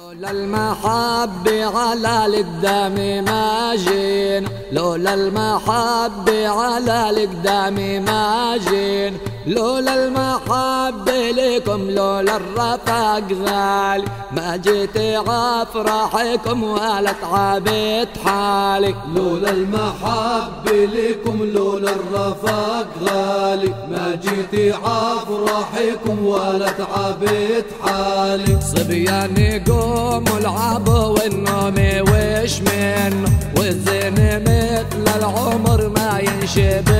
لولا المحبة على القدام ما جين لولا المحبة على القدام ما جين لولا المحبة لكم لولا الرفاق غالي. ما جيت عفرحكم ولا تعبت حالي. لولا المحبة لكم لولا الرفاق غالي. ما جيت عفرحكم ولا تعبت حالي. صبيان قوموا العبوا والنوم وش من والزين مثل العمر ما ينشبع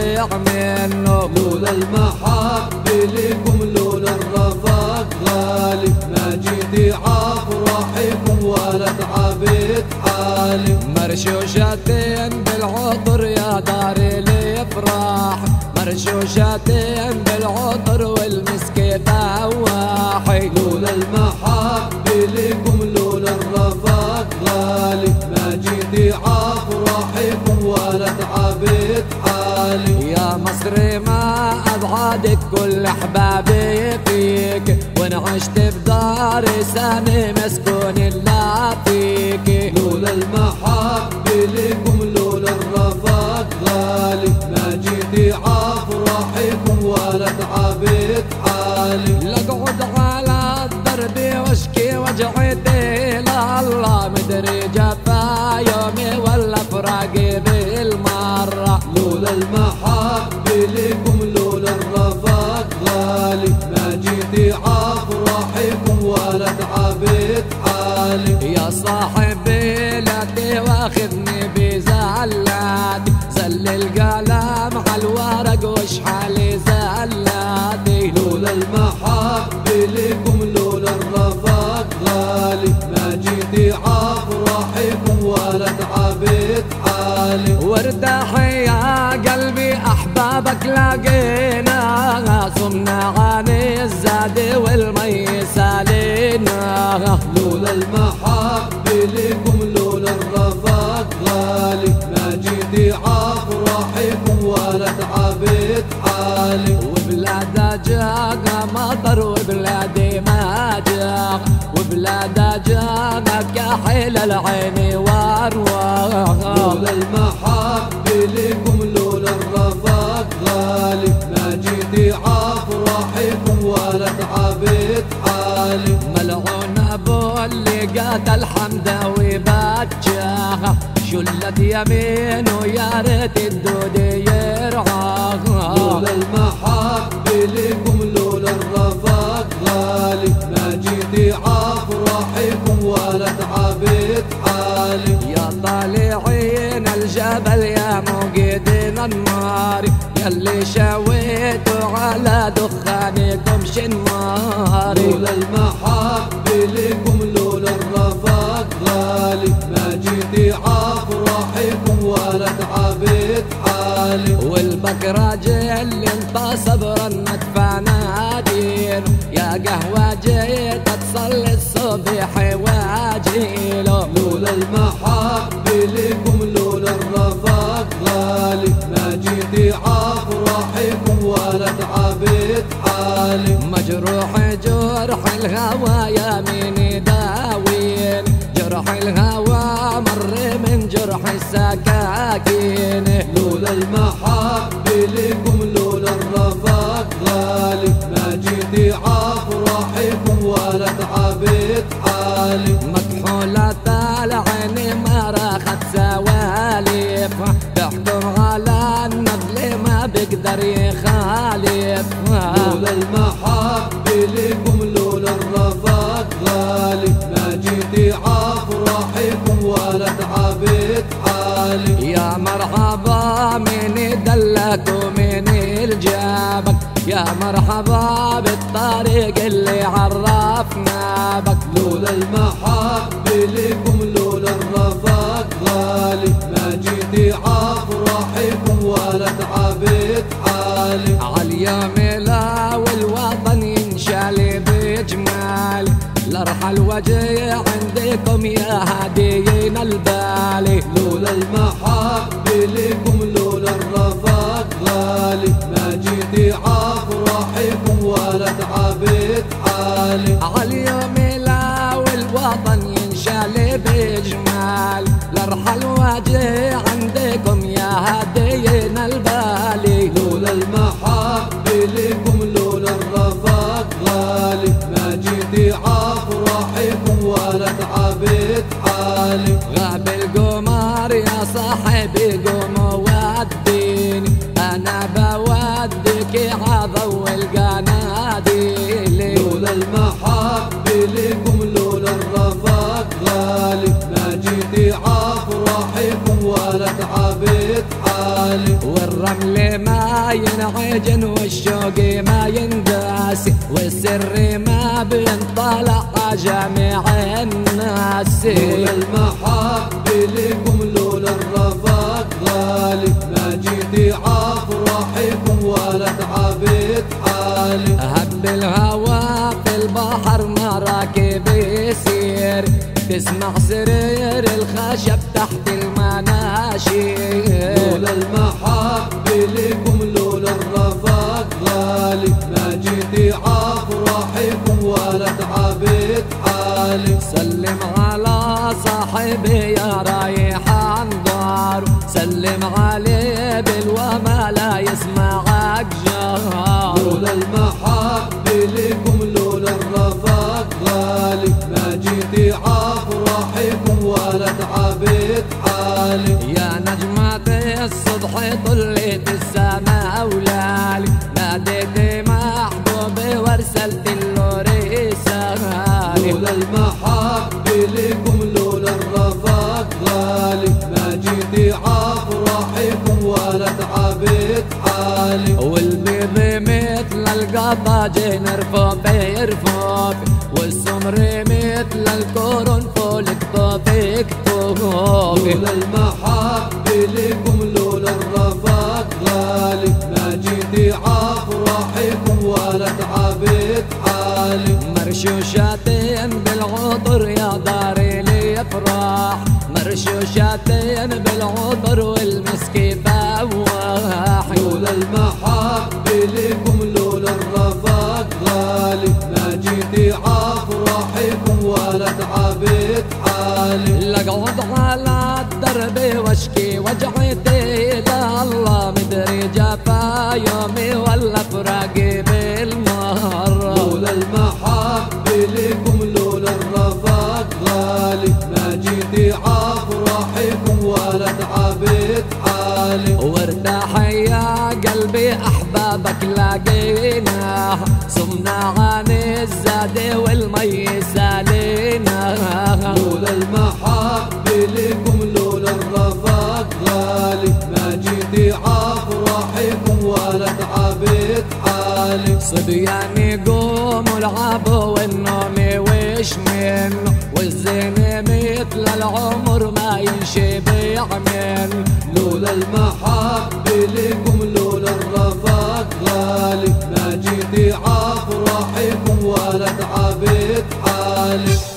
المحبة لكم لولا الرفاق. غالي ما جيت عفرحكم ولا تعبت حالي. مرشوشتين بالعطر يا دار الإفراح. مرشوشتين بالعطر والمسك فواحي لولا المحبة لكم لولا الرفاق. غالي ما جيت عفرحكم ولا تعبت حالي. يا مصري ما ابعدك كل احبابي فيك وان عشت بدار سنة مسكون إلا فيك. لولا المحبة لكم لولا الرفاق غالي. ما جيت عفرحكم ولا تعبت حالي لقعد على الدرب واشكي وجعتي لله مدري جفا يومي ولا فراقي بالمرة. لولا المحبة على الورق واشحالي زلاتي. لولا المحبة لكم لولا الرفاق غالي. ما جيت عفرحكم ولا تعبت حالي. وارتاح يا قلبي أحبابك لقينا صمنا عن الزاد والمي سالينا لولا المحبة لكم ولا تعبت حالي وبلاد جانا مطر وبلادي ما جاق. وبلاد جانا كحيل العين وارواح لولا المحبة لكم لولا الرفاق غالي. ما جيت عفرحكم ولا تعبت حالي ملعون أبو اللي قاتل حمداوي باتجاه شلت يمينه يا ريت الدود يرعاه لولا المحبة لكم لولا الرفاق غالي. ما جيت عفرحكم ولا تعبت حالي. يا طالعين الجبل يا موقدين النار يلي شويتوا على دخانكم شنوار لولا المحبة لكم ولا تعبت حالي والبكرة اللي انت صبرا ندفع نادين يا قهوة جيت تصلي الصبح واجيله لولا المحبة لكم لولا الرفاق غالي. ما جيت عفرحكم ولا تعبت حالي مجروح جرح الهوى يا مين داوين جرح الهوى مر من جرح السكاكين. لولا المحبة لكم لولا الرفاق غالي. ما جيت عفرحكم ولا تعبت حالي. مكحولة العين ما راخت سواليف. تحكم على النبل ما بقدر يخالف. لولا المحبة لكم لولا الرفاق غالي. ما جيت عفرحكم ولا تعبت حالي يا مرحبا من دلك ومن الجابك. يا مرحبا بالطريق اللي عرفنا بك. لولا المحبة لكم لولا الرفاق غالي. ما جيت عفرحكم ولا تعبت حالي. عاليوم لا والوطن ينشال بجمال لارحل وجهي عندكم يا هاديين البالي لولا المحبة لكم لولا الرفاق غالي. ما جيت عفرحكم ولا تعبت حالي. عاليوم لا والوطن الوطن ينشال بجمال لارحل واجي صاحبي قوم حالي والرمل ما ينعجن والشوق ما ينداس والسر ما بينطلع جميع الناس. لولا المحبة لكم لولا الرفاق غالي. ما جيتي عفرحكم ولا تعبت حالي. هب الهوى في البحر مراكب يسير تسمع سرير الخشب تحت المناشير لولا المحبة لكم لولا الرفاق. غالي ما جيتي عفرحكم ولا تعبت حالي سلم على صاحبي يا رايح أنظار. سلم عليه بالوما لا يسمعك جار لولا المحبة لكم لولا الرفاق. غالي ما جيتي عفرحكم ولا تعبت حالي مثل القطاجين رفوف يرفوف والسمر مثل الكورن فول كتوف كتوف لولا المحبة لكم لولا الرفاق غالي. ما جيتي عفرحكم ولا تعبت حالي. مرشوشاتين بالعطر يا داري لي افراح مرشوشاتين بالعطر والمسك فواح. لولا المحبة لكم جيتي عفرحكم ولا تعبت حالي. لقعد على الدرب واشكي وجعتي الله مدري جفا يومي ولا فراقي بالمرة لولا المحبة لكم لولا الرفاق غالي. ما جيتي عفرحكم ولا تعبت حالي. وارتاح يا قلبي أحبابك لاقينا صمنا عن صبياني قوم العب والنوم وش من والزين مثل العمر ما يمشي بيعمل لولا المحبة لكم لولا الرفاق غالي. ما جيتي عفرحكم ولا تعبت حالي.